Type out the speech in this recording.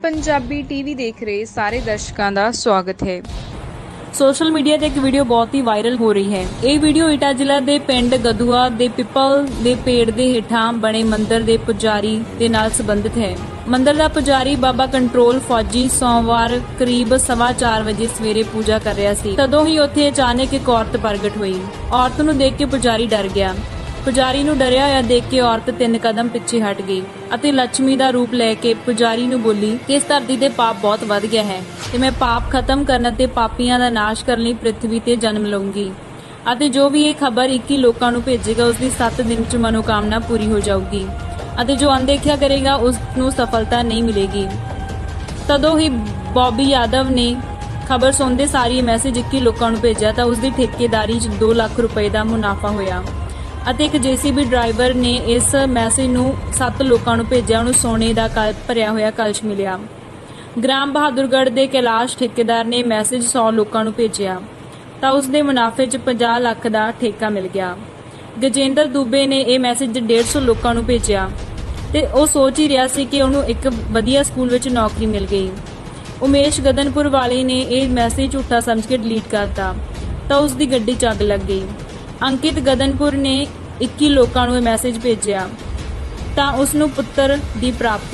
Punjabi TV ਦੇਖ ਰਹੇ ਸਾਰੇ ਦਰਸ਼ਕਾਂ ਦਾ ਸਵਾਗਤ ਹੈ। ਸੋਸ਼ਲ ਮੀਡੀਆ ਤੇ ਇੱਕ ਵੀਡੀਓ ਬਹੁਤ ਹੀ ਵਾਇਰਲ ਹੋ ਰਹੀ ਹੈ। ਇਹ ਵੀਡੀਓ ਇਟਾ ਜ਼ਿਲ੍ਹਾ ਦੇ ਪਿੰਡ ਗਦੂਆ ਦੇ ਪਿੱਪਲ ਦੇ ਪੇੜ ਦੇ ਹੇਠਾਂ ਬਣੇ ਮੰਦਿਰ ਦੇ ਪੁਜਾਰੀ ਦੇ ਨਾਲ ਸੰਬੰਧਿਤ ਹੈ। ਮੰਦਿਰ ਦਾ ਪੁਜਾਰੀ ਬਾਬਾ ਕੰਟਰੋਲ ਫੌਜੀ ਸੋਮਵਾਰ ਕਰੀਬ 4:30 ਵਜੇ ਸਵੇਰੇ ਪੂਜਾ ਕਰ ਰਿਹਾ ਸੀ। ਤਦੋਂ ਹੀ ਉੱਥੇ ਅਚਾਨਕ ਇੱਕ ਔਰਤ ਪ੍ਰਗਟ ਹੋਈ। ਔਰਤ ਨੂੰ ਦੇਖ ਕੇ ਪੁਜਾਰੀ ਡਰ ਗਿਆ। ਪੁਜਾਰੀ ਨੂੰ ਡਰਿਆ ਹੋਇਆ ਦੇਖ ਕੇ ਔਰਤ ਤਿੰਨ ਕਦਮ ਪਿੱਛੇ ਹਟ ਗਈ ਅਤੇ ਲక్ష్ਮੀ ਦਾ ਰੂਪ ਲੈ ਕੇ ਪੁਜਾਰੀ ਨੂੰ ਬੋਲੀ ਕਿ ਇਸ ਧਰਤੀ ਤੇ ਪਾਪ ਬਹੁਤ ਵੱਧ ਗਿਆ ਹੈ ਤੇ ਮੈਂ ਪਾਪ ਖਤਮ ਕਰਨ ਅਤੇ ਪਾਪੀਆਂ ਦਾ ਨਾਸ਼ ਕਰਨ ਲਈ ਪ੍ਰithvi ਤੇ ਜਨਮ ਲਵਾਂਗੀ ਅਤੇ ਜੋ ਵੀ ਇਹ ਖਬਰ 21 ਲੋਕਾਂ ਨੂੰ ਭੇਜੇਗਾ, ਉਸ ਦੀ 7 ਦਿਨ ਚ ਮਨੋਕਾਮਨਾ ਪੂਰੀ ਹੋ ਜਾਊਗੀ ਅਤੇ ਜੋ ਅਣਦੇਖਿਆ ਕਰੇਗਾ, ਉਸ ਨੂੰ ਸਫਲਤਾ ਨਹੀਂ ਮਿਲੇਗੀ। ਤਦੋਂ ਹੀ ਬੌਬੀ ਯਾਦਵ ਨੇ ਖਬਰ ਸੁਣਦੇ ਸਾਰੀ ਮੈਸੇਜ 21 ਲੋਕਾਂ ਨੂੰ ਭੇਜਿਆ ਤਾਂ ਉਸ ਦੀ ਠੇਕੇਦਾਰੀ 'ਚ 2 ਲੱਖ ਰੁਪਏ ਦਾ ਮੁਨਾਫਾ ਹੋਇਆ। ਅਤੇ ਇੱਕ ਜੀਸੀਬੀ ਡਰਾਈਵਰ ਨੇ ਇਸ ਮੈਸੇਜ ਨੂੰ ਸੱਤ ਲੋਕਾਂ ਨੂੰ ਭੇਜਿਆ, ਉਹਨੂੰ ਸੋਨੇ ਦਾ ਕਲ ਭਰਿਆ ਹੋਇਆ ਕਲਸ਼ ਮਿਲਿਆ। ਗ੍ਰਾਮ ਬਹਾਦੁਰਗੜ੍ਹ ਦੇ ਕੈਲਾਸ਼ ਠੇਕੇਦਾਰ ਨੇ ਮੈਸੇਜ 100 ਲੋਕਾਂ ਨੂੰ ਭੇਜਿਆ। ਤਾਂ ਉਸ ਦੇ ਮੁਨਾਫੇ 'ਚ 50 ਲੱਖ ਦਾ ਠੇਕਾ ਮਿਲ ਗਿਆ। ਗਜੇਂਦਰ ਦੂਬੇ ਨੇ ਇਹ ਮੈਸੇਜ 150 ਲੋਕਾਂ ਨੂੰ ਭੇਜਿਆ। ਤੇ ਉਹ ਸੋਚ ਹੀ ਰਿਹਾ ਸੀ ਕਿ ਉਹਨੂੰ ਇੱਕ ਵਧੀਆ ਸਕੂਲ ਵਿੱਚ ਨੌਕਰੀ ਮਿਲ ਗਈ। ਉਮੇਸ਼ ਗਦਨਪੁਰ ਵਾਲੇ ਨੇ ਇਹ ਮੈਸੇਜ ਝੂਠਾ ਸਮਝ ਕੇ ਡਿਲੀਟ ਕਰਤਾ। ਤਾਂ ਉਸ ਦੀ ਗੱਡੀ 'ਚ ਅੱਗ ਲੱਗ ਗਈ। ਅੰਕਿਤ ਗਦਨਪੁਰ ਨੇ 21 ਲੋਕਾਂ ਨੂੰ ਇਹ ਮੈਸੇਜ ਭੇਜਿਆ, ਤਾਂ ਉਸ ਨੂੰ ਪੁੱਤਰ ਦੀ ਪ੍ਰਾਪਤੀ